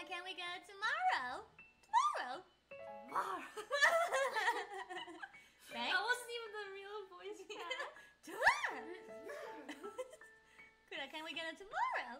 Gura, can we go tomorrow? Tomorrow? Tomorrow. Right? That wasn't even the real voice crack. tomorrow. Gura, can we go tomorrow?